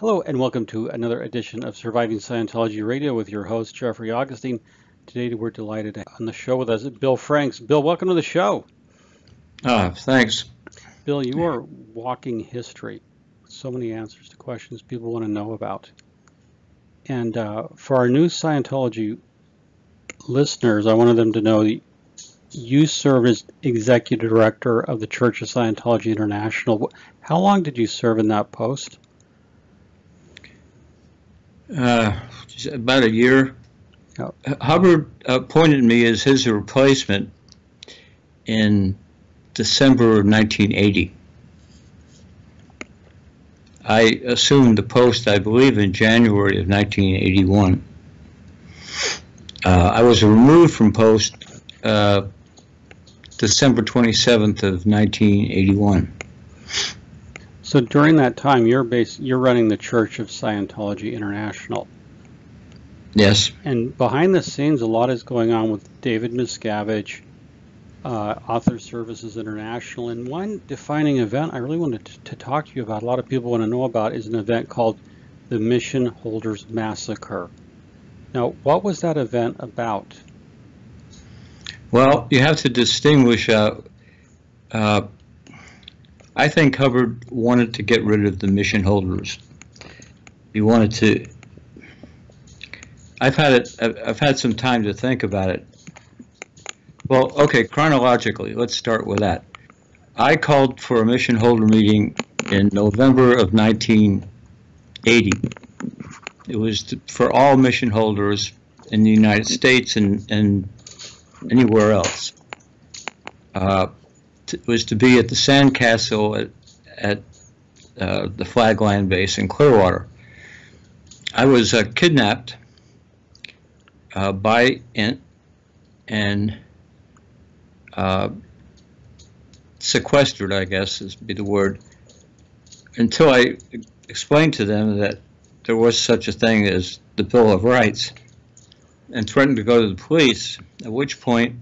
Hello and welcome to another edition of Surviving Scientology Radio with your host Jeffrey Augustine. Today we're delighted to have on the show with us Bill Franks. Bill, welcome to the show. Ah, thanks. Bill, you are walking history. With so many answers to questions people want to know about. And uh, for our new Scientology listeners, I wanted them to know that you serve as executive director of the Church of Scientology International. How long did you serve in that post? Uh, about a year. Oh. Hubbard appointed me as his replacement in December of 1980. I assumed the post, I believe, in January of 1981. Uh, I was removed from post uh, December 27th of 1981. So during that time, you're base, you're running the Church of Scientology International. Yes. And behind the scenes, a lot is going on with David Miscavige, uh, Author Services International. And one defining event I really wanted to, to talk to you about, a lot of people want to know about, is an event called the Mission Holders Massacre. Now, what was that event about? Well, you have to distinguish uh, uh, I think Hubbard wanted to get rid of the mission holders. He wanted to. I've had it. I've had some time to think about it. Well, okay, chronologically, let's start with that. I called for a mission holder meeting in November of 1980. It was for all mission holders in the United States and, and anywhere else. Uh, was to be at the Sandcastle at, at uh, the Flag Land base in Clearwater. I was uh, kidnapped uh, by Int and uh, sequestered, I guess is be the word, until I explained to them that there was such a thing as the Bill of Rights and threatened to go to the police, at which point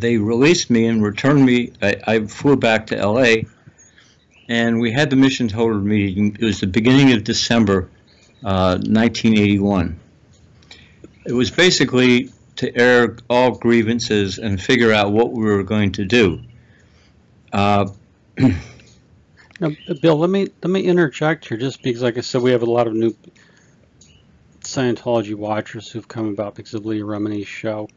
they released me and returned me. I, I, flew back to LA and we had the missions holder meeting. It was the beginning of December uh, 1981. It was basically to air all grievances and figure out what we were going to do. Uh, now, Bill, let me let me interject here, just because, like I said, we have a lot of new Scientology watchers who've come about because of Leah Remini's show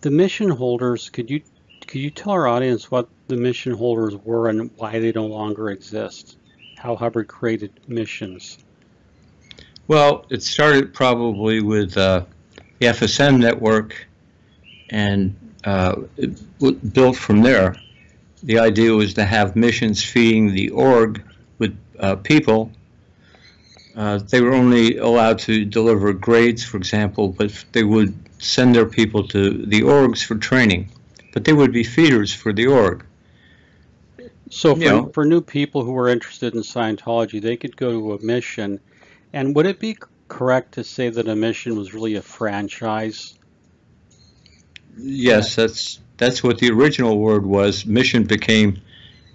the mission holders, could you could you tell our audience what the mission holders were and why they no longer exist? How Hubbard created missions? Well, it started probably with uh, the FSM network and uh, built from there. The idea was to have missions feeding the org with uh, people. Uh, they were only allowed to deliver grades, for example, but they would send their people to the orgs for training, but they would be feeders for the org. So for, for new people who are interested in Scientology, they could go to a mission, and would it be correct to say that a mission was really a franchise? Yes, that's that's what the original word was. Mission became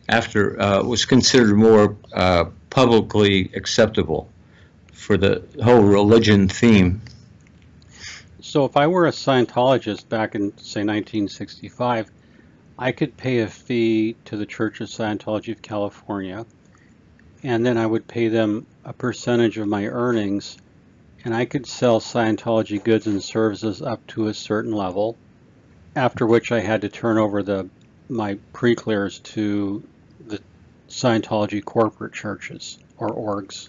after uh, was considered more uh, publicly acceptable for the whole religion theme. So if I were a Scientologist back in, say, 1965, I could pay a fee to the Church of Scientology of California, and then I would pay them a percentage of my earnings, and I could sell Scientology goods and services up to a certain level, after which I had to turn over the my pre-clears to the Scientology corporate churches or orgs.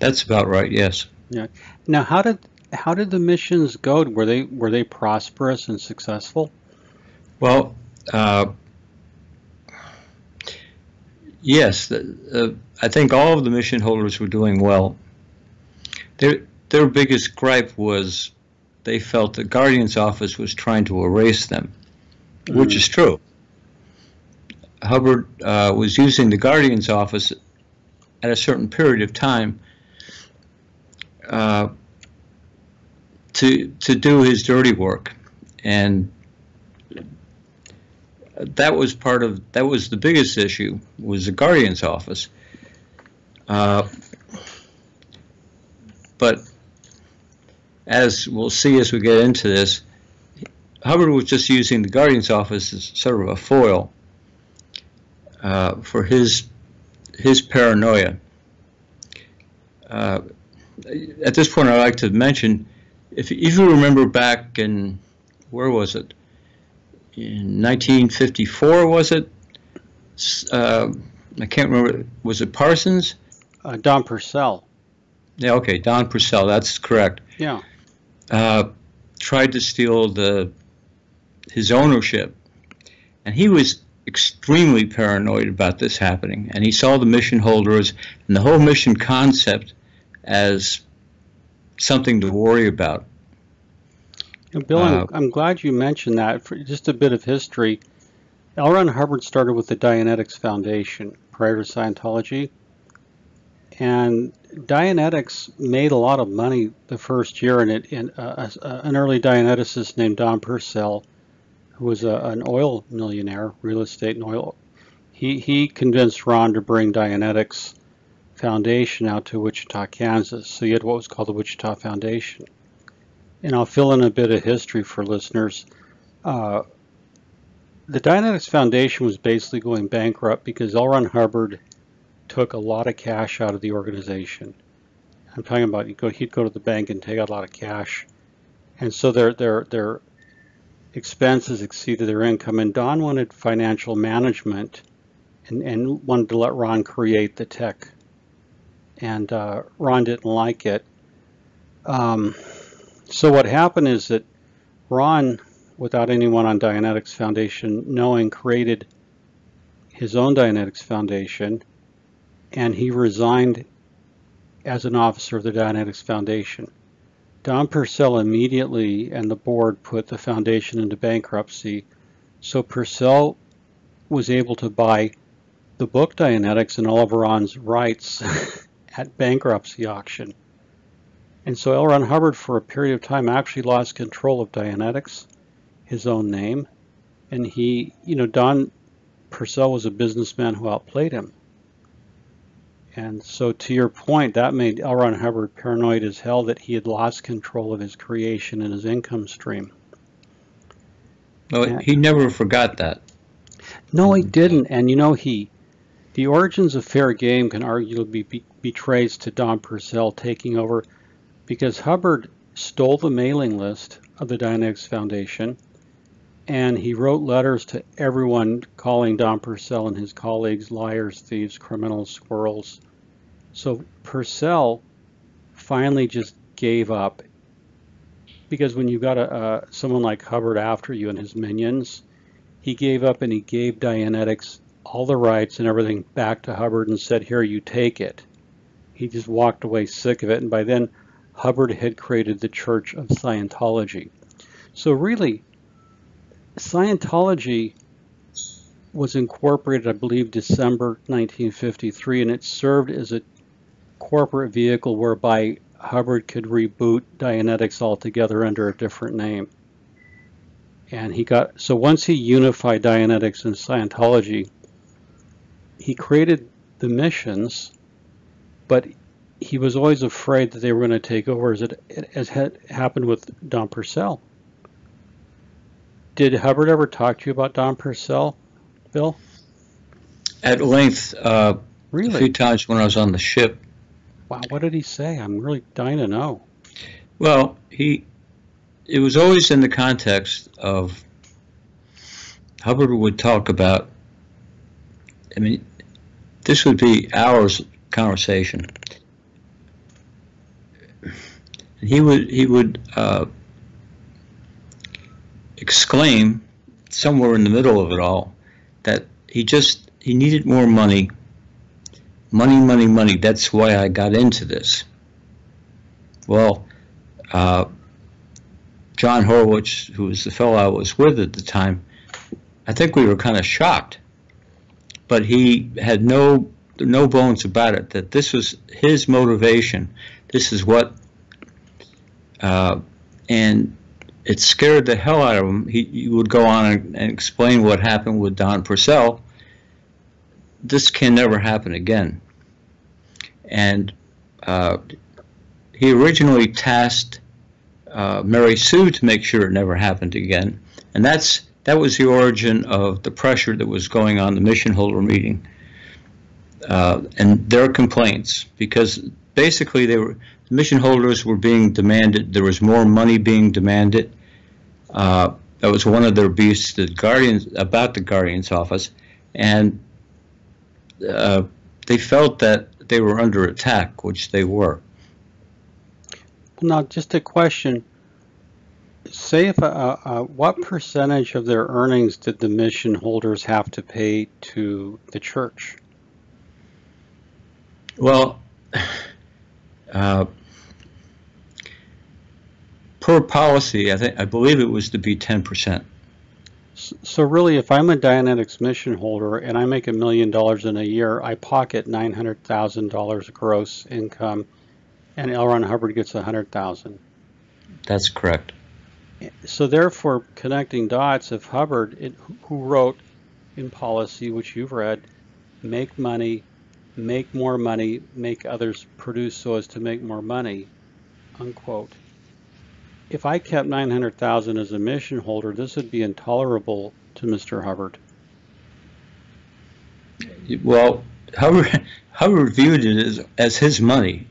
That's about right, yes. Yeah. Now, how did how did the missions go? Were they were they prosperous and successful? Well, uh, yes, uh, I think all of the mission holders were doing well. Their their biggest gripe was they felt the Guardian's office was trying to erase them, mm. which is true. Hubbard uh, was using the Guardian's office at a certain period of time uh, to to do his dirty work, and that was part of that was the biggest issue was the guardian's office. Uh, but as we'll see as we get into this, Hubbard was just using the guardian's office as sort of a foil uh, for his his paranoia. Uh, at this point, I'd like to mention, if, if you remember back in, where was it? In 1954, was it? Uh, I can't remember. Was it Parsons? Uh, Don Purcell. Yeah, okay, Don Purcell, that's correct. Yeah. Uh, tried to steal the his ownership, and he was extremely paranoid about this happening. And he saw the mission holders and the whole mission concept as something to worry about. Bill, uh, I'm, I'm, glad you mentioned that. For just a bit of history, L. Ron Hubbard started with the Dianetics Foundation prior to Scientology. And Dianetics made a lot of money the first year, and, it, and uh, an early Dianeticist named Don Purcell, who was a, an oil millionaire, real estate and oil, he, he convinced Ron to bring Dianetics Foundation out to Wichita, Kansas. So you had what was called the Wichita Foundation. And I'll fill in a bit of history for listeners. Uh, the Dianetics Foundation was basically going bankrupt because L. Ron Hubbard took a lot of cash out of the organization. I'm talking about he'd go, he'd go to the bank and take out a lot of cash, and so their their their expenses exceeded their income. And Don wanted financial management, and and wanted to let Ron create the tech, and uh, Ron didn't like it. Um, so what happened is that Ron, without anyone on Dianetics Foundation knowing, created his own Dianetics Foundation and he resigned as an officer of the Dianetics Foundation. Don Purcell immediately and the board put the foundation into bankruptcy, so Purcell was able to buy the book Dianetics and all of Ron's rights at bankruptcy auction. And so L. Ron Hubbard, for a period of time, actually lost control of Dianetics, his own name, and he, you know, Don Purcell was a businessman who outplayed him. And so to your point, that made L. Ron Hubbard paranoid as hell that he had lost control of his creation and his income stream. No, and, he never forgot that. No, he didn't. And you know, he, the origins of fair game can arguably be, be traced to Don Purcell taking over because Hubbard stole the mailing list of the Dianetics Foundation and he wrote letters to everyone calling Don Purcell and his colleagues liars, thieves, criminals, squirrels, so Purcell finally just gave up because when you got a, someone like Hubbard after you and his minions, he gave up and he gave Dianetics all the rights and everything back to Hubbard and said, here, you take it. He just walked away sick of it. And by then, Hubbard had created the Church of Scientology. So really, Scientology was incorporated, I believe, December 1953, and it served as a corporate vehicle whereby Hubbard could reboot Dianetics altogether under a different name. And he got so once he unified Dianetics and Scientology, he created the missions, but he was always afraid that they were going to take over, as it as had happened with Don Purcell. Did Hubbard ever talk to you about Don Purcell, Bill? At length, uh, really? a few times when I was on the ship. Wow, what did he say? I'm really dying to know. Well, he it was always in the context of Hubbard would talk about. I mean, this would be hours conversation. He would he would uh, exclaim somewhere in the middle of it all that he just he needed more money money, money, money. That's why I got into this. Well, uh, John Horowitz, who was the fellow I was with at the time, I think we were kind of shocked. But he had no no bones about it that this was his motivation. This is what, uh, and it scared the hell out of him. He, he would go on and, and explain what happened with Don Purcell. This can never happen again. And uh, he originally tasked uh, Mary Sue to make sure it never happened again. And that's that was the origin of the pressure that was going on the mission holder meeting uh, and their complaints because basically they were the mission holders were being demanded there was more money being demanded. Uh, that was one of their beefs the guardians about the guardian's office and uh, they felt that they were under attack which they were. Now just a question. Say if uh, uh, what percentage of their earnings did the mission holders have to pay to the church? Well, uh, per policy, I think I believe it was to be 10%. So really, if I'm a Dianetics mission holder and I make a million dollars in a year, I pocket nine hundred thousand dollars gross income, and L. Ron Hubbard gets a hundred thousand. That's correct so therefore, connecting dots, if Hubbard, it, who wrote in policy, which you've read, make money, make more money, make others produce so as to make more money, unquote. If I kept 900,000 as a mission holder, this would be intolerable to Mr. Hubbard. Well, Hubbard, Hubbard viewed it as, as his money.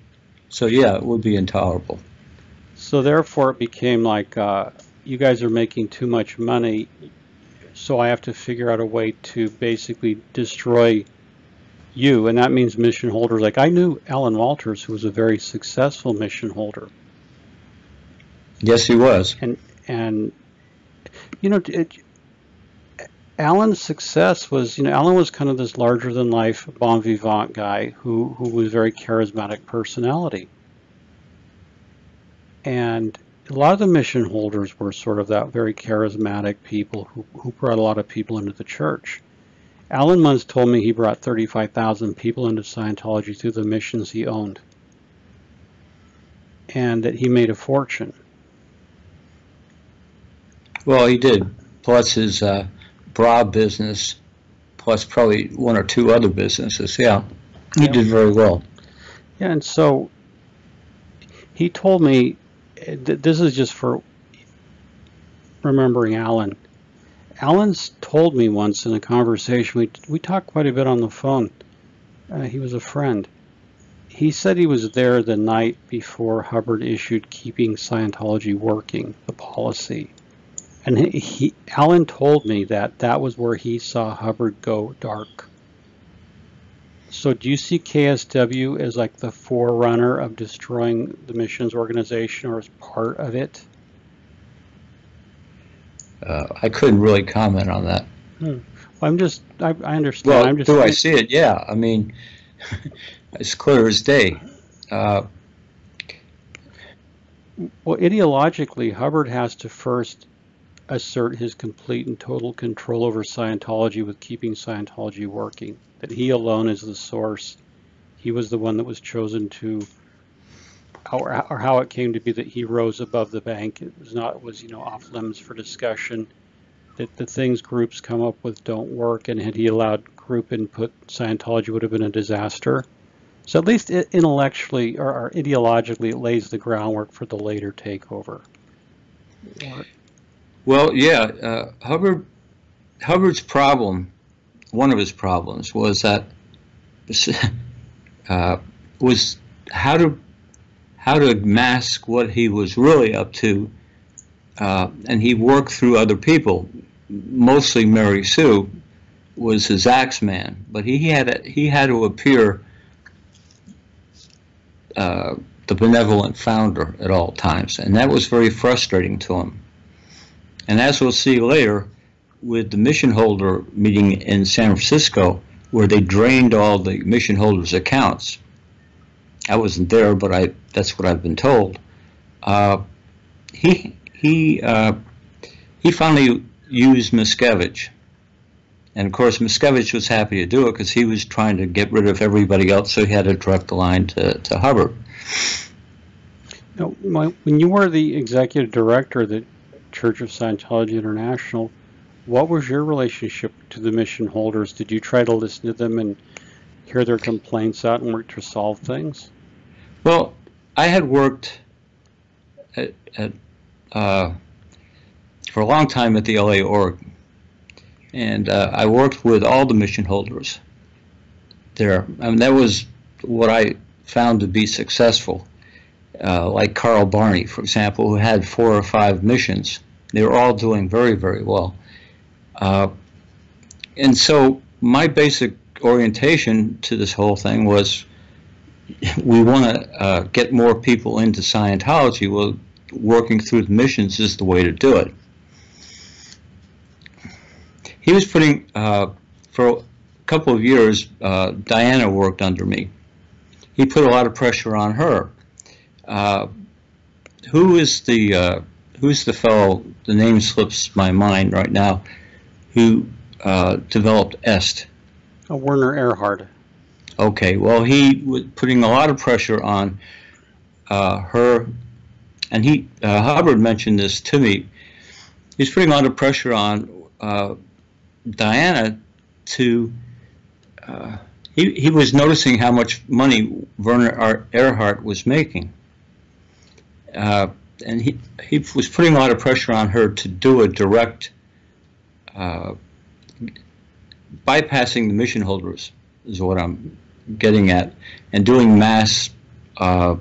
So yeah, it would be intolerable. So therefore it became like, uh, you guys are making too much money, so I have to figure out a way to basically destroy you. And that means mission holders. Like I knew Alan Walters, who was a very successful mission holder. Yes, he was. And, and you know, it, Alan's success was, you know, Alan was kind of this larger than life bon vivant guy who, who was very charismatic personality. And a lot of the mission holders were sort of that very charismatic people who, who brought a lot of people into the church. Alan once told me he brought 35,000 people into Scientology through the missions he owned, and that he made a fortune. Well, he did, plus his uh, bra business, plus probably one or two other businesses. Yeah, he yeah. did very well. Yeah, and so he told me this is just for remembering Alan. Alan's told me once in a conversation, we, we talked quite a bit on the phone. Uh, he was a friend. He said he was there the night before Hubbard issued Keeping Scientology Working, the policy. And he, he, Alan told me that that was where he saw Hubbard go dark. So do you see KSW as like the forerunner of destroying the missions organization or as part of it? Uh, I couldn't really comment on that. Hmm. Well, I'm just, I, I understand. Well, I'm just do. I see it? Yeah. I mean, it's clear as day. Uh, well, ideologically, Hubbard has to first assert his complete and total control over Scientology with keeping Scientology working that he alone is the source. He was the one that was chosen to, or, or how it came to be that he rose above the bank. It was not, was, you know, off limits for discussion. That the things groups come up with don't work, and had he allowed group input, Scientology would have been a disaster. So at least intellectually or, or ideologically, it lays the groundwork for the later takeover. Well, yeah, uh, Hubbard Hubbard's problem one of his problems was that uh, was how to how to mask what he was really up to, uh, and he worked through other people. Mostly Mary Sue was his axe man, but he had a, he had to appear uh, the benevolent founder at all times, and that was very frustrating to him. And as we'll see later, with the mission holder meeting in San Francisco where they drained all the mission holders' accounts. I wasn't there, but I that's what I've been told. Uh, he he uh, he finally used Miscavige, and of course Miscavige was happy to do it because he was trying to get rid of everybody else, so he had to direct the line to, to Hubbard. Now, when you were the executive director of the Church of Scientology International, what was your relationship to the mission holders? Did you try to listen to them and hear their complaints out and work to solve things? Well, I had worked at, at uh, for a long time at the LA Org, and uh, I worked with all the mission holders there. I mean, that was what I found to be successful. Uh, like Carl Barney, for example, who had four or five missions. They were all doing very, very well. Uh, and so my basic orientation to this whole thing was we want to uh, get more people into Scientology. Well, working through the missions is the way to do it. He was putting, uh, for a couple of years, uh, Diana worked under me. He put a lot of pressure on her. Uh, who is the uh, who's the fellow? The name slips my mind right now. Who uh, developed EST? Werner Erhard. Okay, well, he was putting a lot of pressure on uh, her, and he uh, Hubbard mentioned this to me. He's putting a lot of pressure on uh, Diana to. Uh, he, he was noticing how much money Werner Erhard was making. Uh, and he, he was putting a lot of pressure on her to do a direct uh, bypassing the mission holders is what I'm getting at, and doing mass, uh,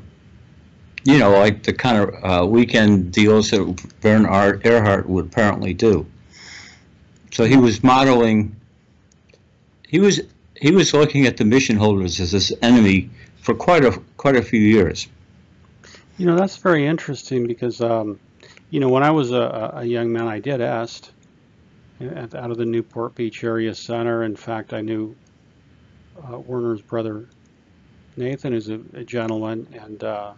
you know, like the kind of uh, weekend deals that Werner Erhard would apparently do. So he was modeling. He was he was looking at the mission holders as this enemy for quite a quite a few years. You know, that's very interesting because, um, you know, when I was a, a young man, I did EST out of the Newport Beach Area Center. In fact, I knew uh, Werner's brother Nathan is a, a gentleman, and uh,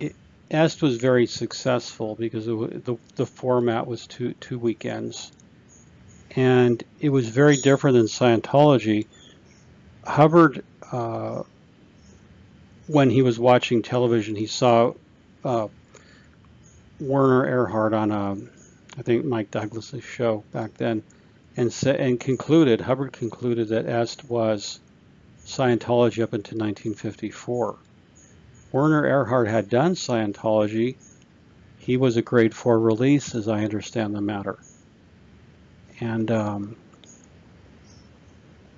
it, EST was very successful because it, the the format was two two weekends, and it was very different than Scientology. Hubbard, uh, when he was watching television, he saw uh, Werner Erhard on a, I think Mike Douglas's show back then, and sa- and concluded Hubbard concluded that EST was Scientology up until 1954. Werner Erhard had done Scientology. He was a grade four release, as I understand the matter, and um,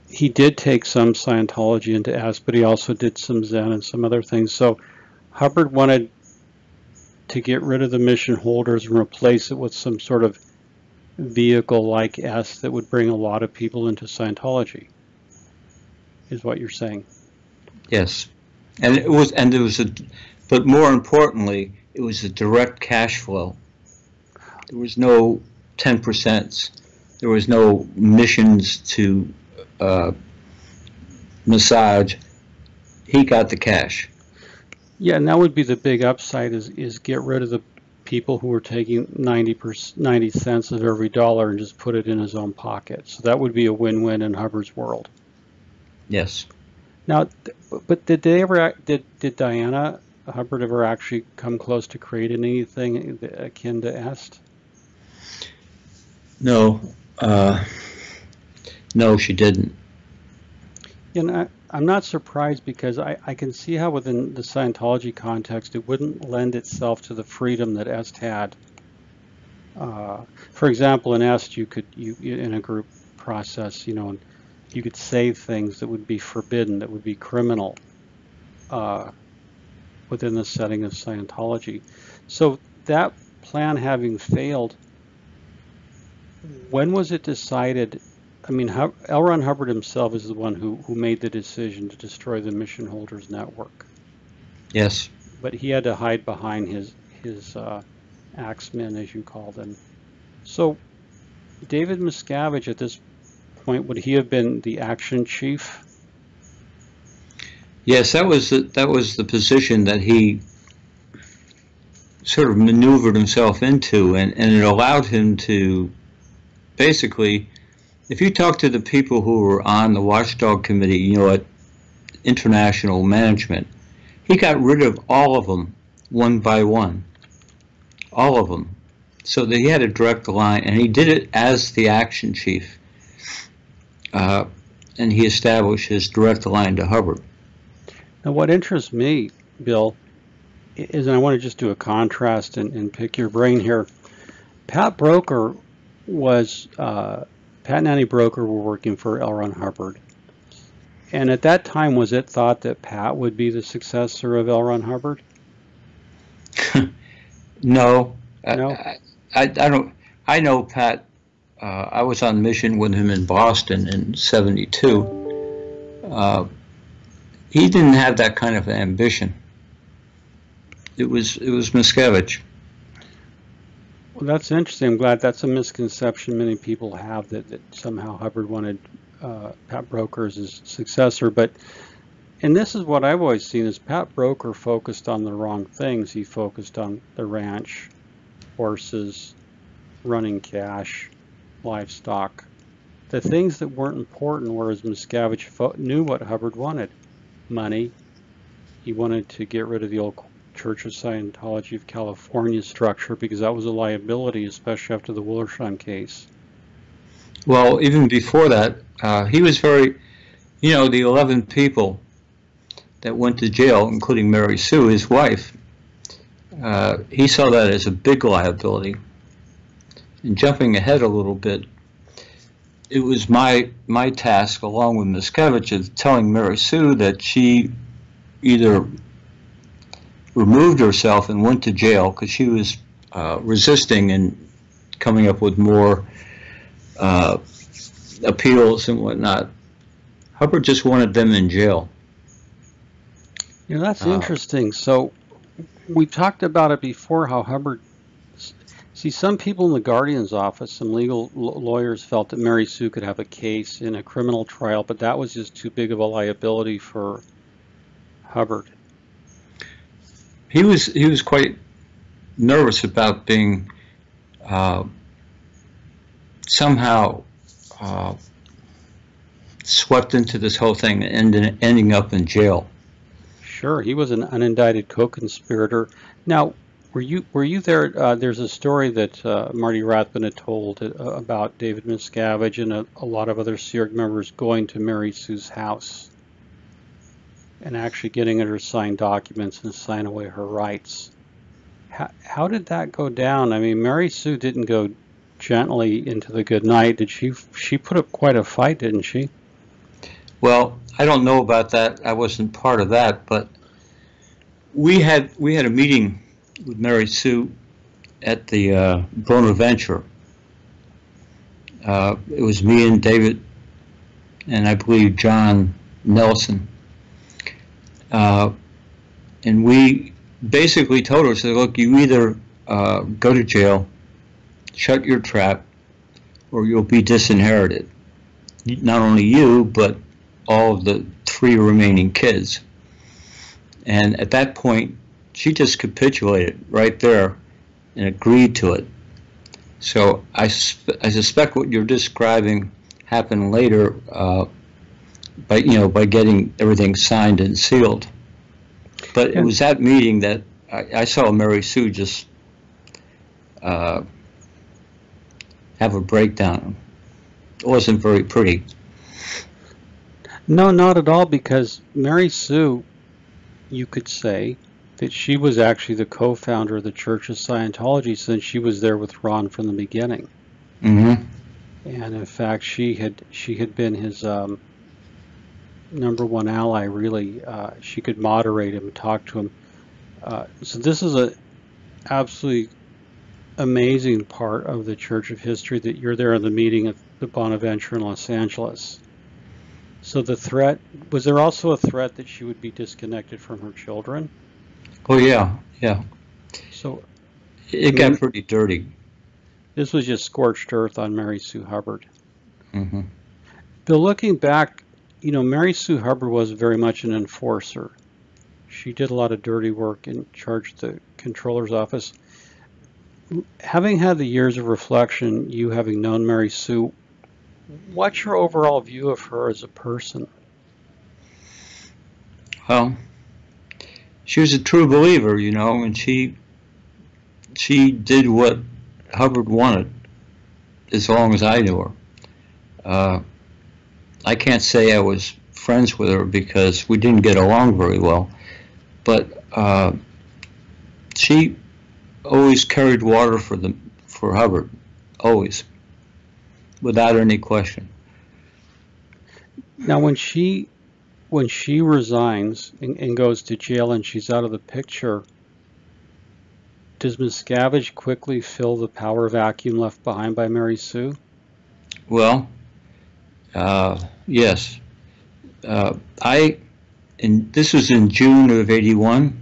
he did take some Scientology into EST, but he also did some Zen and some other things. So Hubbard wanted to get rid of the mission holders and replace it with some sort of vehicle like EST that would bring a lot of people into Scientology, is what you're saying. Yes, and it was, and it was a, but more importantly, it was a direct cash flow. There was no ten percent. There was no missions to uh, massage. He got the cash. Yeah, and that would be the big upside is is get rid of the people who were taking 90, 90 cents of every dollar and just put it in his own pocket. So that would be a win-win in Hubbard's world. Yes. Now, but did they ever did did Diana Hubbard ever actually come close to creating anything akin to EST? No, uh, no, she didn't. And I, I'm not surprised because I, I can see how within the Scientology context it wouldn't lend itself to the freedom that EST had. Uh, for example, in EST you could you in a group process, you know, you could say things that would be forbidden, that would be criminal uh, within the setting of Scientology. So that plan having failed, when was it decided I mean, L. Ron Hubbard himself is the one who, who made the decision to destroy the Mission Holders Network. Yes. But he had to hide behind his his uh, axemen, as you call them. So, David Miscavige, at this point, would he have been the action chief? Yes, that was the, that was the position that he sort of maneuvered himself into, and, and it allowed him to basically if you talk to the people who were on the watchdog committee, you know, at international management, he got rid of all of them one by one. All of them. so that he had a direct line, and he did it as the action chief. Uh, and he established his direct line to Hubbard. Now, what interests me, Bill, is, and I want to just do a contrast and, and pick your brain here. Pat Broeker was, uh, Pat and Annie Broeker were working for L. Ron Hubbard. And at that time, was it thought that Pat would be the successor of L. Ron Hubbard? no. No? I, I, I don't, I know Pat, uh, I was on mission with him in Boston in 72. Uh, he didn't have that kind of ambition. It was, it was Miscavige. Well, that's interesting. I'm glad that's a misconception many people have that, that somehow Hubbard wanted uh, Pat Broeker as his successor. But and this is what I've always seen is Pat Broeker focused on the wrong things. He focused on the ranch, horses, running cash, livestock, the things that weren't important. Whereas Miscavige knew what Hubbard wanted: money. He wanted to get rid of the old Church of Scientology of California structure because that was a liability, especially after the Wollersheim case. Well, even before that, uh, he was very, you know, the 11 people that went to jail, including Mary Sue, his wife, uh, he saw that as a big liability. And jumping ahead a little bit, it was my my task, along with Miscavige, of telling Mary Sue that she either removed herself and went to jail because she was uh, resisting and coming up with more uh, appeals and whatnot. Hubbard just wanted them in jail. You know, that's uh, interesting. So we talked about it before how Hubbard. See, some people in the Guardian's office, some legal lawyers felt that Mary Sue could have a case in a criminal trial, but that was just too big of a liability for Hubbard he was he was quite nervous about being uh, somehow uh, swept into this whole thing and ending up in jail. Sure, he was an unindicted co-conspirator. Now, were you were you there? Uh, there's a story that uh, Marty Rathbun had told uh, about David Miscavige and a, a, lot of other Sea Org members going to Mary Sue's house and actually getting her to sign documents and sign away her rights. How, how did that go down? I mean, Mary Sue didn't go gently into the good night. Did she? She put up quite a fight, didn't she? Well, I don't know about that. I wasn't part of that, but we had we had a meeting with Mary Sue at the uh, Bonaventure. Uh, it was me and David, and I believe John Nelson uh, and we basically told her, said, look, you either uh, go to jail, shut your trap, or you'll be disinherited. Not only you, but all of the three remaining kids. And at that point, she just capitulated right there and agreed to it. So I, I suspect what you're describing happened later uh, by you know by getting everything signed and sealed. But it was that meeting that I, I saw Mary Sue just uh, have a breakdown. It wasn't very pretty. No, not at all, because Mary Sue, you could say that she was actually the co-founder of the Church of Scientology since she was there with Ron from the beginning. Mm-hmm. And in fact, she had she had been his um, number one ally, really. Uh, she could moderate him, talk to him. Uh, so this is a absolutely amazing part of the Church of History that you're there in the meeting at the Bonaventure in Los Angeles. So the threat was there also a threat that she would be disconnected from her children? Oh yeah, yeah. So it got pretty dirty. This was just scorched earth on Mary Sue Hubbard. Mm-hmm. Bill, looking back you know, Mary Sue Hubbard was very much an enforcer. She did a lot of dirty work and charged the controller's office. Having had the years of reflection, you having known Mary Sue, what's your overall view of her as a person? Well, she was a true believer, you know, and she she did what Hubbard wanted, as long as I knew her. Uh, I can't say I was friends with her because we didn't get along very well, but uh, she always carried water for the for Hubbard, always, without any question. Now, when she when she resigns and, and goes to jail and she's out of the picture, does Miscavige quickly fill the power vacuum left behind by Mary Sue? Well, uh, yes. Uh, I, and this was in June of '81.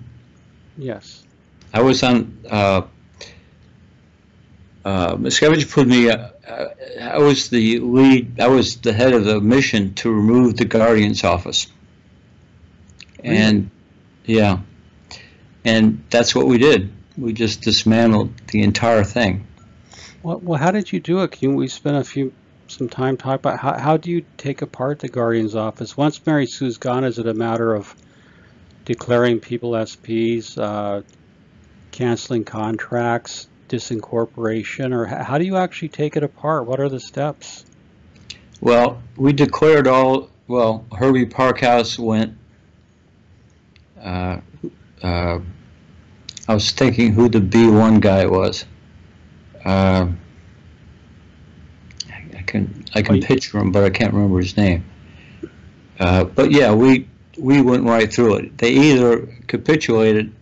Yes. I was on. Uh, uh, Miscavige put me. Uh, uh, I was the lead. I was the head of the mission to remove the guardian's office. And yeah, and that's what we did. We just dismantled the entire thing. Well, well how did you do it? Can we spend a few some time talk about how, how do you take apart the guardian's office once Mary Sue's gone? Is it a matter of declaring people SPs, uh, canceling contracts, disincorporation, or how do you actually take it apart? What are the steps? Well, we declared all. Well, Herbie Parkhouse went. Uh, uh, I was thinking who the B1 guy was. Uh, I can I can picture him, but I can't remember his name. Uh, but yeah, we we went right through it. They either capitulated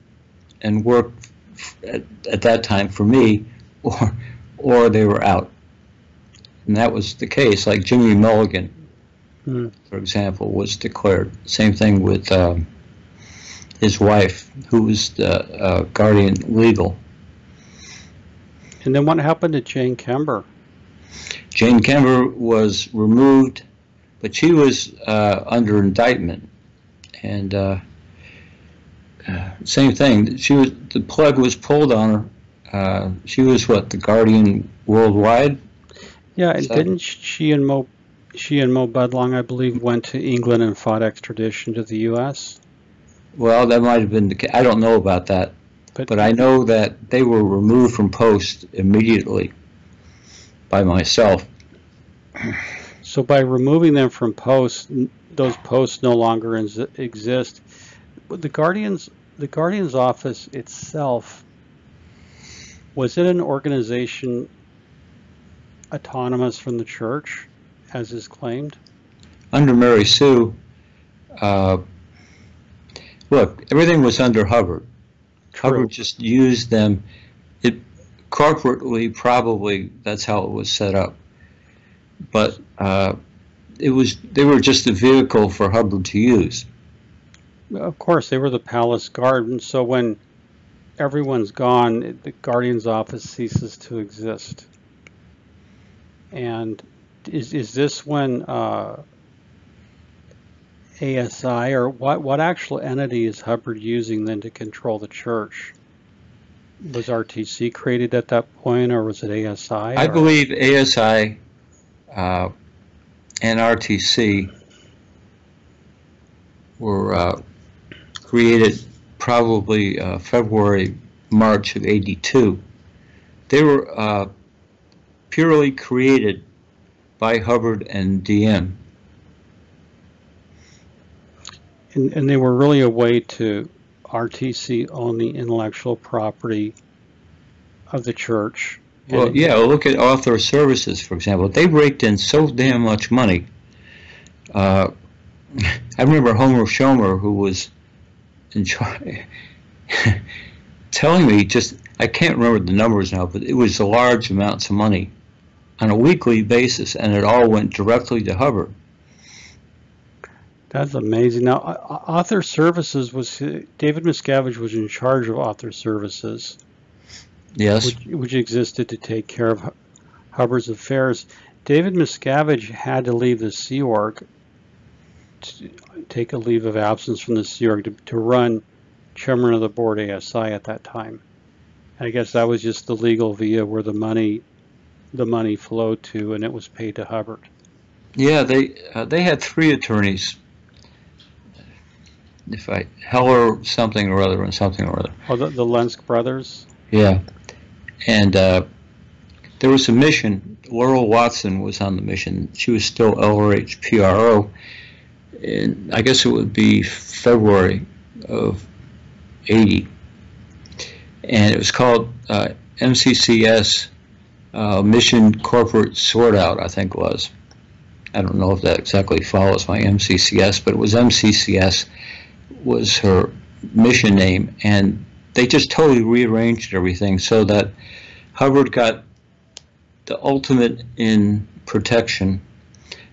and worked at, at that time for me, or or they were out. And that was the case. Like Jimmy Mulligan, Hmm. for example, was declared. Same thing with um, his wife, who was the uh, guardian legal. And then what happened to Jane Kember? Jane Kember was removed, but she was uh, under indictment, and uh, uh, same thing. She was the plug was pulled on her. Uh, she was what the guardian worldwide. Yeah, and didn't she and Mo she and Mo Budlong, I believe, went to England and fought extradition to the U.S. Well, that might have been the. ca- I don't know about that, but I know that they were removed from post immediately by myself. So by removing them from posts, those posts no longer exist. But The Guardian's the Guardian's office itself was it an organization autonomous from the church, as is claimed? under Mary Sue, uh, look, everything was under Hubbard. True. Hubbard just used them. It corporately, probably that's how it was set up. But uh, it was they were just a vehicle for Hubbard to use. Of course, they were the palace guard, and so when everyone's gone, the guardian's office ceases to exist. And is is this when uh, ASI or what what actual entity is Hubbard using then to control the church? Was RTC created at that point, or was it ASI? I or- believe ASI uh, and RTC were uh, created probably uh, February, March of '82. They were uh, purely created by Hubbard and DM. And, and they were really a way to RTC own the intellectual property of the church. Well, yeah, look at Author Services, for example. They raked in so damn much money. Uh, I remember Homer Schomer, who was in charge, telling me just, I can't remember the numbers now, but it was large amounts of money on a weekly basis, and it all went directly to Hubbard. That's amazing. Now, Au- Au- Author Services was, David Miscavige was in charge of Author Services, Yes, which, which existed to take care of Hubbard's affairs. David Miscavige had to leave the Sea Org, to take a leave of absence from the Sea Org to, to run chairman of the board ASI at that time. I guess that was just the legal via where the money, the money flowed to, and it was paid to Hubbard. yeah, they uh, they had three attorneys. If I Heller something or other and something or other. Oh, the, the Lenske brothers. Yeah, and uh, there was a mission. Laurel Watson was on the mission. She was still LRH PRO. And I guess it would be February of 80. And it was called uh, MCCS uh, Mission Corporate Sort Out, I think was. I don't know if that exactly follows my MCCS, but it was MCCS was her mission name, and they just totally rearranged everything so that Hubbard got the ultimate in protection,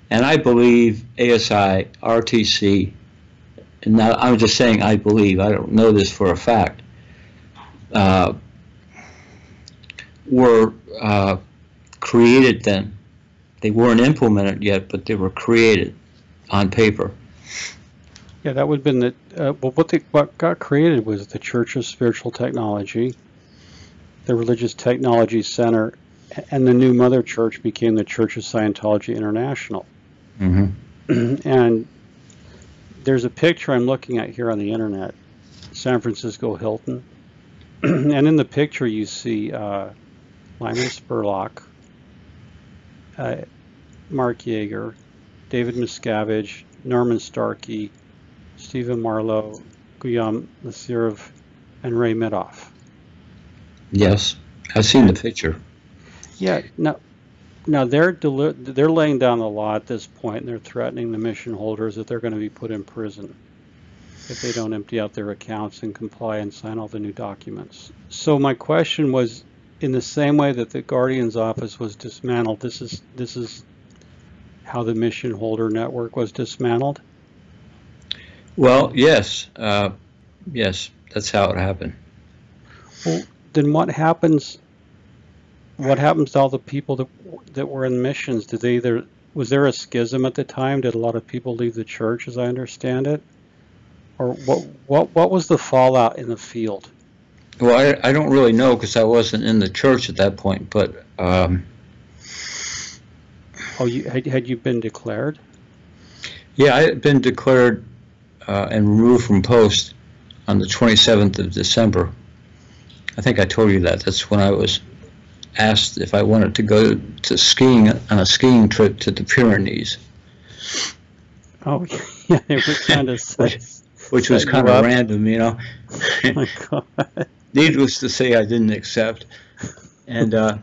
and I believe ASI, RTC, and now I'm just saying I believe, I don't know this for a fact, uh, were uh, created then. They weren't implemented yet, but they were created on paper. Yeah, that would have been the, uh, well, what, they, what got created was the Church of Spiritual Technology, the Religious Technology Center, and the new mother church became the Church of Scientology International. Mm-hmm. and there's a picture I'm looking at here on the internet, San Francisco Hilton. and in the picture, you see uh, Lyman Spurlock, uh, Mark Yeager, David Miscavige, Norman Starkey, Stephen Marlowe, Guillaume Lesevre, and Ray Mithoff. Yes, I've seen the picture. Yeah, now, now they're deli- they're laying down the law at this point, and they're threatening the mission holders that they're going to be put in prison if they don't empty out their accounts and comply and sign all the new documents. So my question was, in the same way that the Guardian's office was dismantled, this is this is how the mission holder network was dismantled. Well, yes, uh, yes, that's how it happened. Well, then what happens? What happens to all the people that that were in missions? Did they either was there a schism at the time? Did a lot of people leave the church, as I understand it, or what? What what was the fallout in the field? Well, I, I don't really know because I wasn't in the church at that point, but um, Oh, you had, had you been declared? yeah, I had been declared uh, and removed from post on the 27th of December. I think I told you that. That's when I was asked if I wanted to go to skiing on a skiing trip to the Pyrenees, Oh, yeah, they were kind of. which was kind of random, you know. oh my God. Needless to say, I didn't accept. And uh,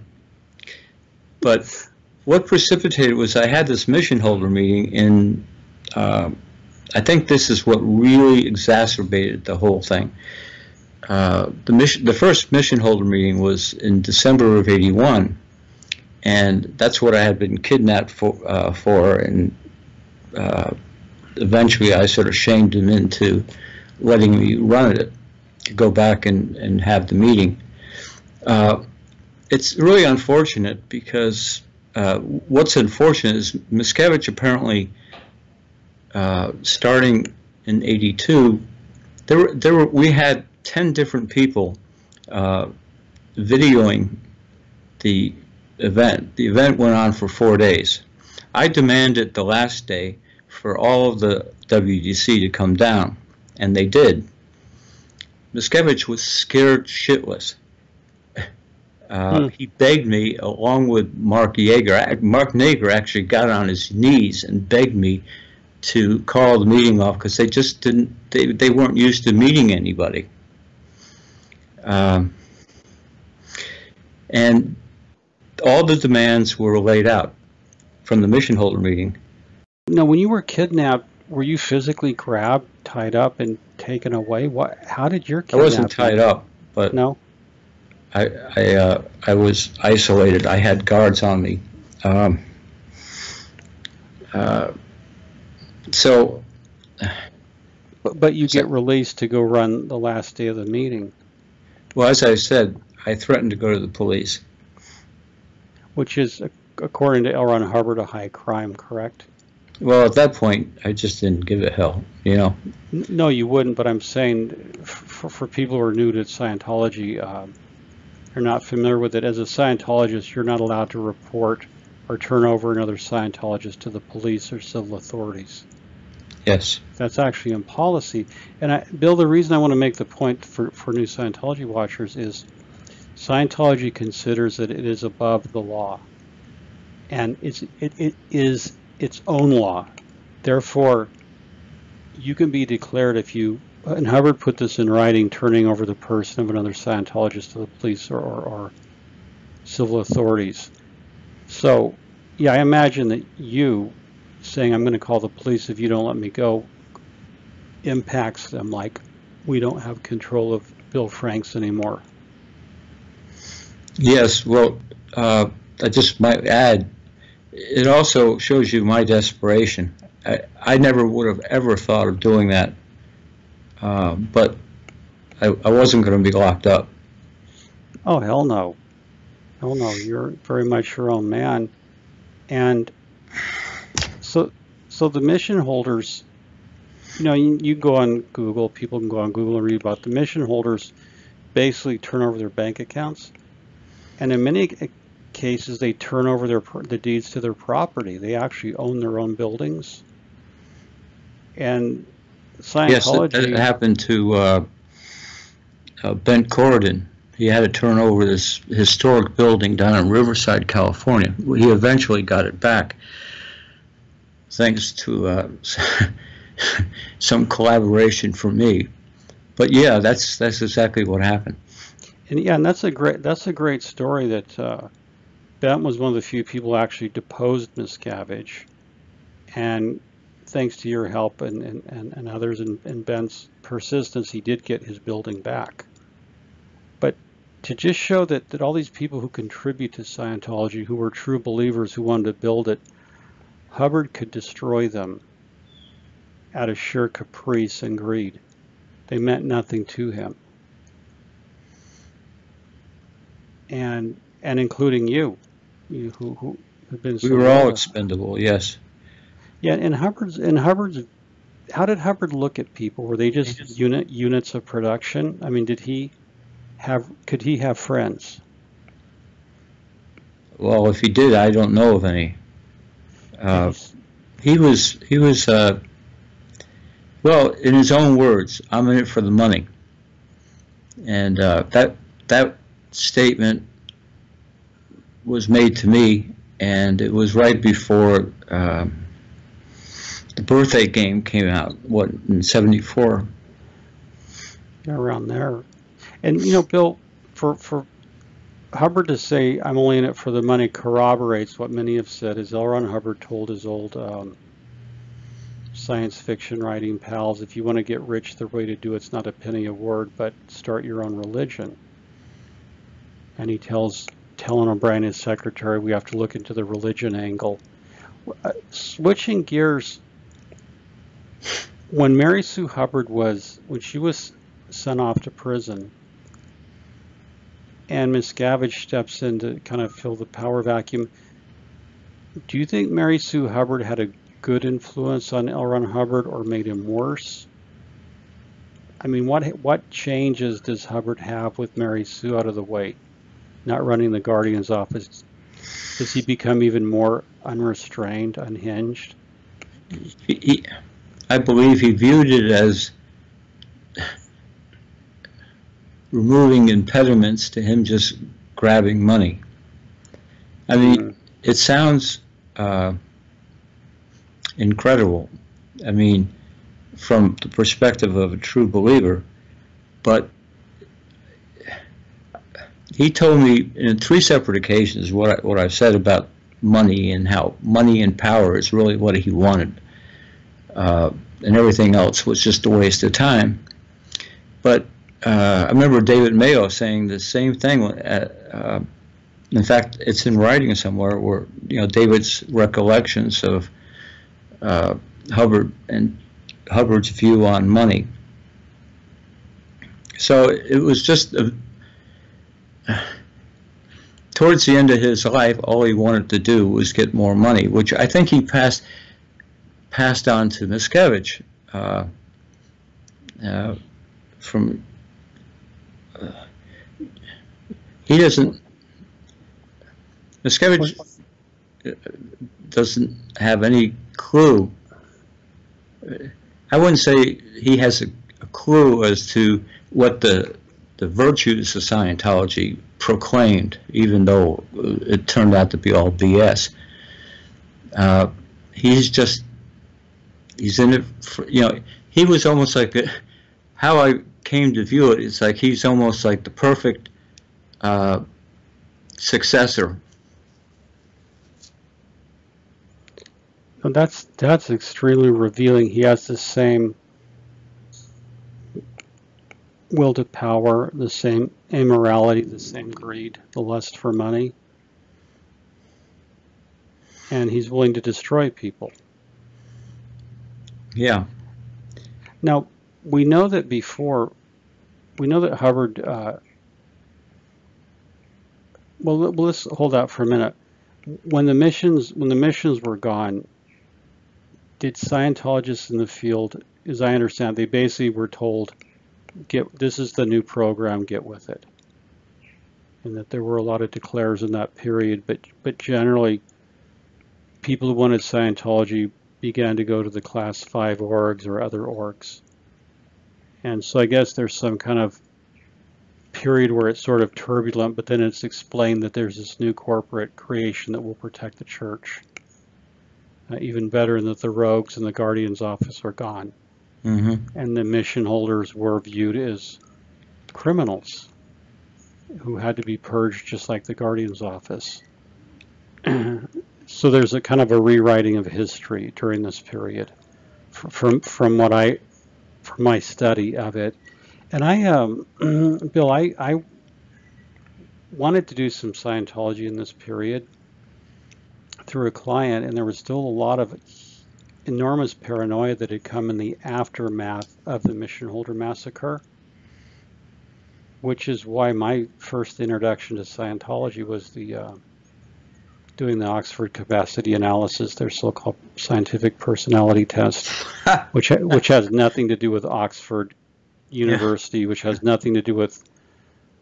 but what precipitated was I had this mission holder meeting in. Uh, I think this is what really exacerbated the whole thing. Uh, the mission, the first mission holder meeting was in December of '81, and that's what I had been kidnapped for. Uh, for, and uh, eventually, I sort of shamed him into letting me run it, to go back and, and have the meeting. Uh, it's really unfortunate because uh, what's unfortunate is Miscavige apparently, uh, starting in '82, there were, there were we had ten different people uh, videoing the event. The event went on for four days. I demanded the last day for all of the WDC to come down, and they did. Miscavige was scared shitless. Uh, Hmm. He begged me, along with Mark Yeager. Mark Yeager actually got on his knees and begged me to call the meeting off because they just didn't. They they weren't used to meeting anybody. Um, and all the demands were laid out from the mission holder meeting. Now, when you were kidnapped, were you physically grabbed, tied up, and taken away? What? How did your kidnapping? I wasn't tied up, but No. I I, uh, I was isolated. I had guards on me. Um, uh, so But, but you So- get released to go run the last day of the meeting, Well, as I said, I threatened to go to the police. which is, according to L. Ron Hubbard, a high crime, correct? Well, at that point, I just didn't give a hell, you know. No, you wouldn't, but I'm saying for, for people who are new to Scientology, um, are not familiar with it, as a Scientologist, you're not allowed to report or turn over another Scientologist to the police or civil authorities. Yes. That's actually in policy. And I, Bill, the reason I want to make the point for, for new Scientology watchers is Scientology considers that it is above the law, and it's it, it is its own law. Therefore, you can be declared if you and Hubbard put this in writing, turning over the person of another Scientologist to the police or, or, or civil authorities. So, yeah, I imagine that you saying I'm going to call the police if you don't let me go impacts them like we don't have control of Bill Franks anymore. Yes, well, uh, I just might add, it also shows you my desperation. I, I never would have ever thought of doing that, uh, but I, I wasn't going to be locked up. Oh, hell no. Hell no. You're very much your own man. And so, the mission holders, you know, you, you go on Google, people can go on Google and read about the mission holders basically turn over their bank accounts. And in many cases, they turn over their the deeds to their property. They actually own their own buildings. And Scientology. Yes, that happened to uh, uh, Bent Corydon. He had to turn over this historic building down in Riverside, California. He eventually got it back, thanks to uh, some collaboration from me. But yeah, that's that's exactly what happened. And yeah, and that's a great that's a great story that uh, was one of the few people who actually deposed Miscavige, and thanks to your help and, and, and, and others and, and Ben's persistence, he did get his building back. But to just show that, that all these people who contribute to Scientology, who were true believers who wanted to build it, Hubbard could destroy them out of sheer caprice and greed. They meant nothing to him. And and including you, you who, who have been. We were all expendable, yes. Yeah, and Hubbard's in Hubbard's. How did Hubbard look at people? Were they just, just unit units of production? I mean, did he have? Could he have friends? Well, if he did, I don't know of any. Uh, he was he was uh, well in his own words. I'm in it for the money, and uh, that that statement was made to me, and it was right before. Um, the birthday game came out, what, in 74? Around there. And, you know, Bill, for, for Hubbard to say, I'm only in it for the money, corroborates what many have said, as L. Ron Hubbard told his old um, science fiction writing pals, if you want to get rich, the way to do it's not a penny a word, but start your own religion. And he tells Helen O'Brien, his secretary, we have to look into the religion angle. Uh, switching gears when Mary Sue Hubbard was, when she was sent off to prison, and Miscavige steps in to kind of fill the power vacuum, do you think Mary Sue Hubbard had a good influence on L. Ron Hubbard or made him worse? I mean, what what changes does Hubbard have with Mary Sue out of the way, not running the Guardian's office? Does he become even more unrestrained, unhinged? He, I believe he viewed it as removing impediments to him just grabbing money. I mean, mm. it sounds uh, incredible. I mean, from the perspective of a true believer, but he told me in three separate occasions what I, what I've said about money and how money and power is really what he wanted uh, and everything else was just a waste of time. But uh, I remember David Mayo saying the same thing. Uh, uh, in fact, it's in writing somewhere where you know David's recollections of uh, Hubbard and Hubbard's view on money. So it was just a, towards the end of his life, all he wanted to do was get more money, which I think he passed passed on to Miscavige uh, uh, from uh, he doesn't Miscavige doesn't have any clue I wouldn't say he has a, a clue as to what the the virtues of Scientology proclaimed, even though it turned out to be all BS. Uh, he's just, he's in it, for, you know, he was almost like, a, how I came to view it, it's like he's almost like the perfect uh, successor. That's that's extremely revealing. He has the same will to power, the same immorality, the same greed, the lust for money. And he's willing to destroy people. Yeah. Now, we know that before, we know that Hubbard, uh, well, let's hold out for a minute. When the missions, when the missions were gone, did Scientologists in the field, as I understand, they basically were told, get this is the new program, get with it. And that there were a lot of declares in that period, but but generally people who wanted Scientology began to go to the class five orgs or other orgs. And so I guess there's some kind of period where it's sort of turbulent, but then it's explained that there's this new corporate creation that will protect the church. Uh, even better that the rogues and the guardian's office are gone. Mm-hmm. And the mission holders were viewed as criminals who had to be purged just like the guardian's office. so there's a kind of a rewriting of history during this period from from what I from my study of it. And I um, Bill I I wanted to do some Scientology in this period through a client and there was still a lot of enormous paranoia that had come in the aftermath of the mission holder massacre, which is why my first introduction to Scientology was the uh, doing the Oxford capacity analysis, their so-called scientific personality test, which which has nothing to do with Oxford University, yeah. which has nothing to do with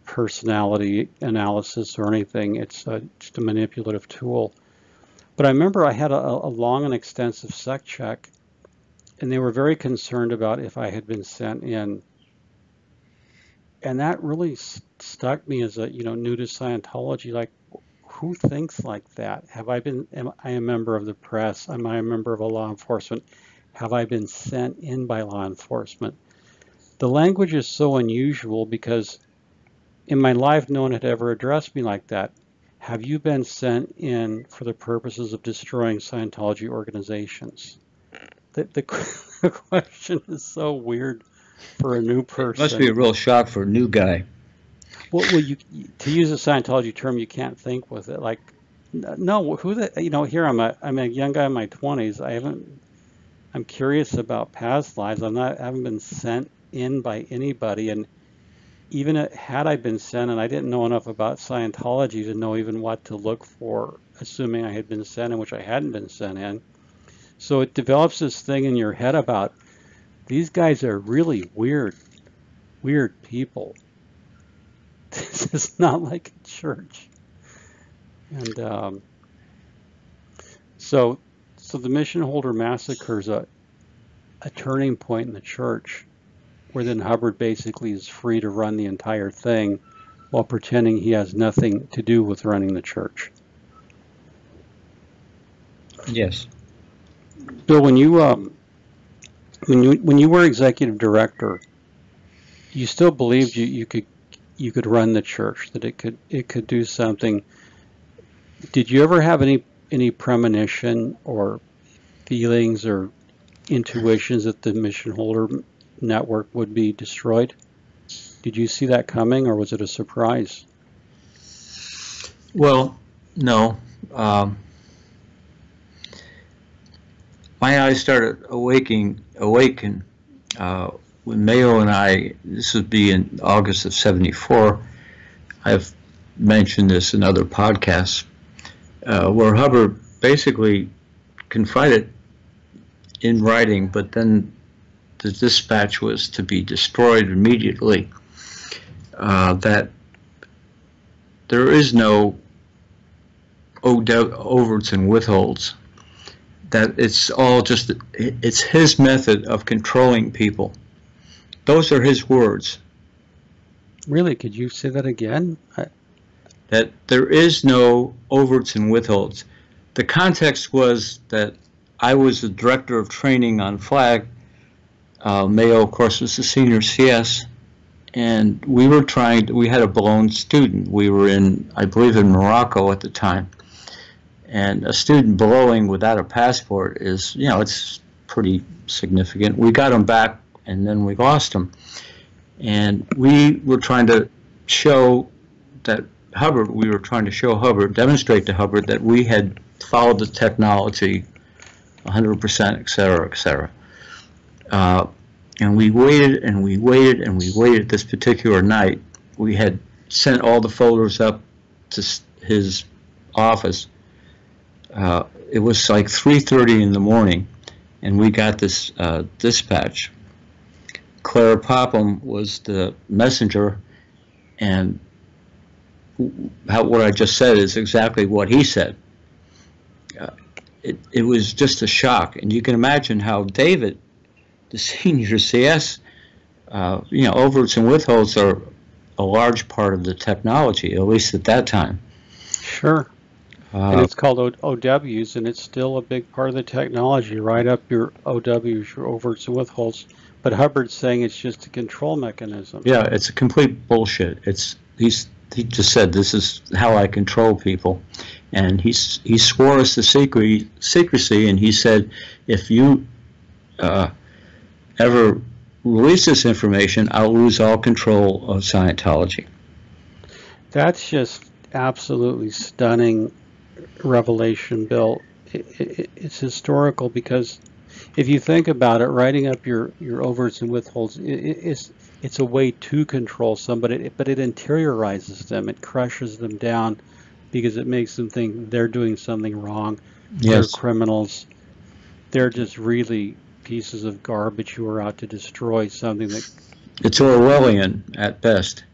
personality analysis or anything. It's uh, just a manipulative tool. But I remember I had a, a long and extensive sec check, and they were very concerned about if I had been sent in. And that really st stuck me as a you know new to Scientology. Like, who thinks like that? Have I been? Am I a member of the press? Am I a member of a law enforcement? Have I been sent in by law enforcement? The language is so unusual because in my life, no one had ever addressed me like that have you been sent in for the purposes of destroying Scientology organizations? The, the, the question is so weird for a new person. It must be a real shock for a new guy. Well, well you, to use a Scientology term, you can't think with it. Like, no, who the, you know, here I'm a, I'm a young guy in my 20s. I haven't, I'm curious about past lives. I'm not, I haven't been sent in by anybody. And even had I been sent and I didn't know enough about Scientology to know even what to look for, assuming I had been sent in, which I hadn't been sent in. So it develops this thing in your head about these guys are really weird, weird people. This is not like a church. And um, so, so the mission holder massacre is a, a turning point in the church where then Hubbard basically is free to run the entire thing while pretending he has nothing to do with running the church. Yes. Bill, when you um, when you when you were executive director, you still believed you, you could you could run the church, that it could it could do something. Did you ever have any any premonition or feelings or intuitions that the mission holder network would be destroyed. Did you see that coming, or was it a surprise? Well, no. Um, my eyes started awaking, awaken uh, when Mayo and I. This would be in August of '74. I've mentioned this in other podcasts, uh, where Hubbard basically confided in writing, but then the dispatch was to be destroyed immediately, uh, that there is no overts and withholds. That it's all just, it's his method of controlling people. Those are his words. Really? Could you say that again? I... that there is no overts and withholds. The context was that I was the director of training on flag. Uh, Mayo, of course, was the senior CS, and we were trying. To, we had a blown student. We were in, I believe, in Morocco at the time, and a student blowing without a passport is, you know, it's pretty significant. We got him back, and then we lost him, and we were trying to show that Hubbard. We were trying to show Hubbard, demonstrate to Hubbard that we had followed the technology 100%, et cetera, et cetera. Uh, and we waited and we waited and we waited this particular night. We had sent all the folders up to his office. Uh, it was like 3.30 in the morning, and we got this uh, dispatch. Clara Popham was the messenger, and how, what I just said is exactly what he said it, it was just a shock. And you can imagine how David, the senior CS, uh, you know, overts and withholds are a large part of the technology, at least at that time. Sure. Uh, and it's called o OWs, and it's still a big part of the technology. right up your OWs, your overts and withholds. But Hubbard's saying it's just a control mechanism. Yeah, it's a complete bullshit. It's he's he just said this is how I control people, and he he swore us to secret, secrecy, and he said if you uh, ever release this information, I'll lose all control of Scientology. That's just absolutely stunning revelation, Bill. It, it, it's historical because if you think about it, writing up your, your overts and withholds, it, it's, it's a way to control somebody, but it interiorizes them. It crushes them down because it makes them think they're doing something wrong. Yes. They're criminals. They're just really pieces of garbage who are out to destroy something that. It's Orwellian at best.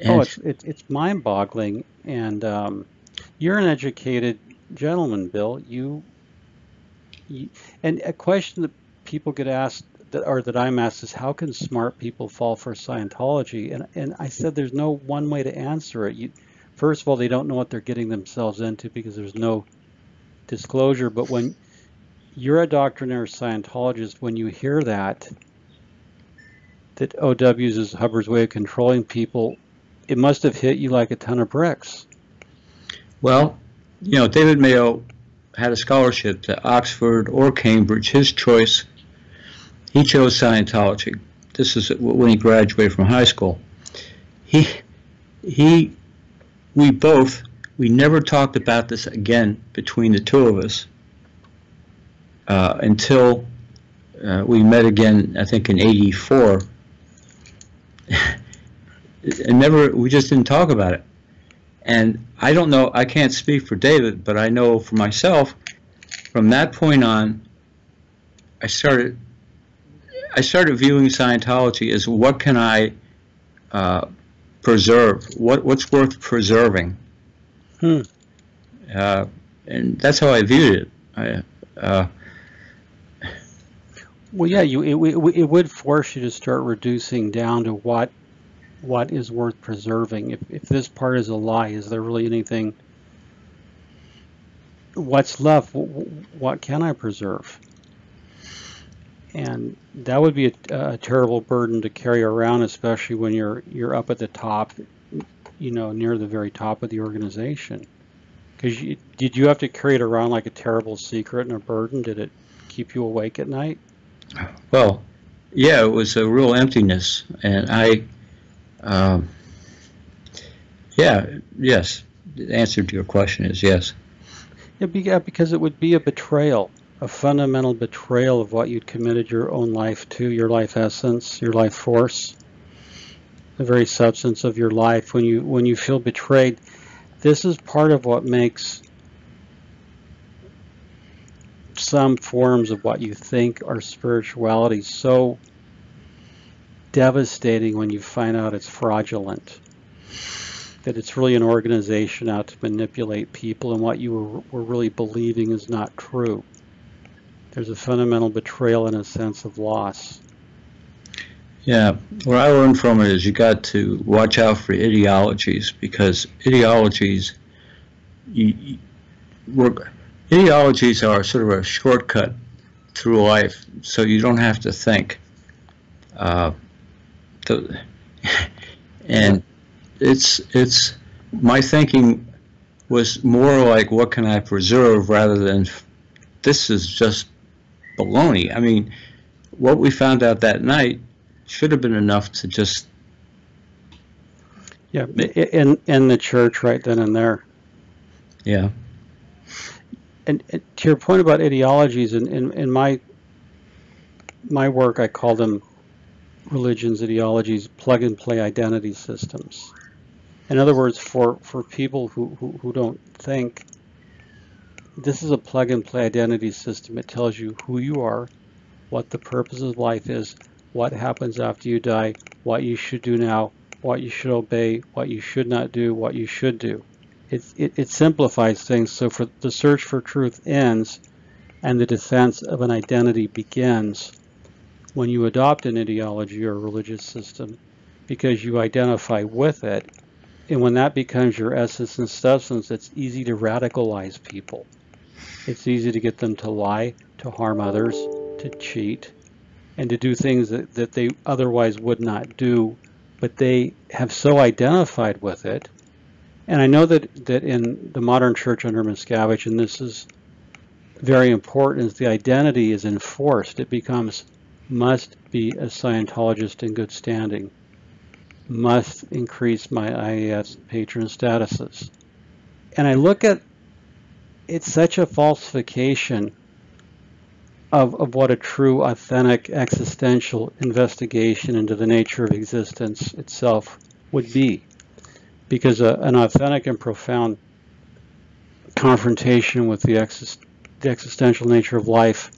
And oh, it's it, it's mind-boggling. And um, you're an educated gentleman, Bill. You, you, and a question that people get asked that or that I'm asked is how can smart people fall for Scientology? And and I said there's no one way to answer it. You, first of all, they don't know what they're getting themselves into because there's no disclosure. But when you're a doctrinaire Scientologist, when you hear that, that OWs is Hubbard's way of controlling people, it must have hit you like a ton of bricks. Well, you know, David Mayo had a scholarship to Oxford or Cambridge, his choice. He chose Scientology. This is when he graduated from high school. He he we both, we never talked about this again between the two of us uh, until uh, we met again, I think in 84. and never, we just didn't talk about it. And I don't know, I can't speak for David, but I know for myself, from that point on, I started, I started viewing Scientology as what can I uh, preserve? What what's worth preserving? Hmm. Uh, and that's how I viewed it. I, uh, well, yeah, you it, it would force you to start reducing down to what what is worth preserving. If if this part is a lie, is there really anything? What's left? What can I preserve? and that would be a, a, terrible burden to carry around, especially when you're you're up at the top, you know, near the very top of the organization. Because did you have to carry it around like a terrible secret and a burden? Did it keep you awake at night? Well, yeah, it was a real emptiness, and I, um, yeah, yes. The answer to your question is yes. Yeah, because it would be a betrayal a fundamental betrayal of what you'd committed your own life to, your life essence, your life force, the very substance of your life. When you when you feel betrayed, this is part of what makes some forms of what you think are spirituality so devastating when you find out it's fraudulent. That it's really an organization out to manipulate people and what you were, really believing is not true there's a fundamental betrayal and a sense of loss. Yeah, what I learned from it is you got to watch out for ideologies because ideologies, you, you, work, ideologies are sort of a shortcut through life, so you don't have to think. Uh, and it's it's my thinking was more like what can I preserve rather than this is just baloney. I mean, what we found out that night should have been enough to just Yeah, in, in the church right then and there. yeah And and to your point about ideologies, in, in, in my my work, I call them religions, ideologies, plug and play identity systems. In other words, for, for people who, who, who don't think, this is a plug and play identity system. It tells you who you are, what the purpose of life is, what happens after you die, what you should do now, what you should obey, what you should not do, what you should do. It, it, it simplifies things. So for the search for truth ends and the defense of an identity begins when you adopt an ideology or a religious system because you identify with it. And when that becomes your essence and substance it's easy to radicalize people. It's easy to get them to lie to harm others to cheat and to do things that, that they otherwise would not do but they have so identified with it and I know that, that in the modern church under Miscavige, and this is very important, is the identity is enforced. It becomes must be a Scientologist in good standing, must increase my IAS patron statuses. And I look at it's such a falsification of, of what a true, authentic, existential investigation into the nature of existence itself would be because a, an authentic and profound confrontation with the, exist, the existential nature of life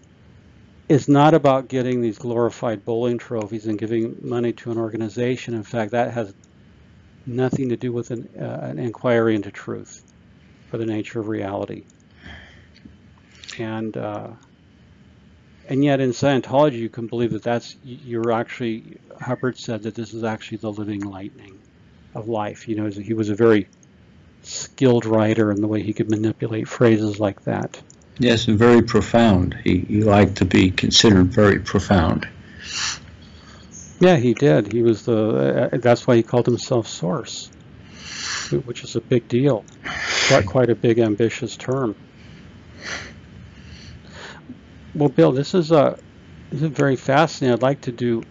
is not about getting these glorified bowling trophies and giving money to an organization. In fact, that has nothing to do with an, uh, an inquiry into truth or the nature of reality. And uh, and yet in Scientology, you can believe that that's you're actually Hubbard said that this is actually the living lightning of life. You know, he was a very skilled writer in the way he could manipulate phrases like that. Yes, and very profound. He, he liked to be considered very profound. Yeah, he did. He was the. Uh, that's why he called himself Source, which is a big deal. Quite quite a big ambitious term. Well, Bill, this is a this is very fascinating. I'd like to do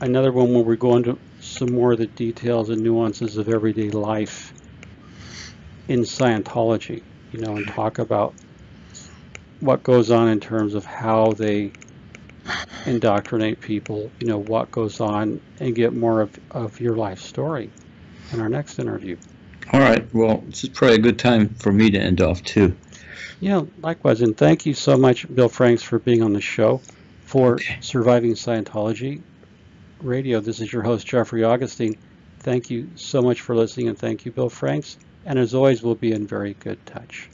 another one where we go into some more of the details and nuances of everyday life in Scientology, you know, and talk about what goes on in terms of how they indoctrinate people, you know, what goes on and get more of, of your life story in our next interview. All right. Well, this is probably a good time for me to end off, too. Yeah, likewise. And thank you so much, Bill Franks, for being on the show for Okay. Surviving Scientology Radio. This is your host, Jeffrey Augustine. Thank you so much for listening, and thank you, Bill Franks. And as always, we'll be in very good touch.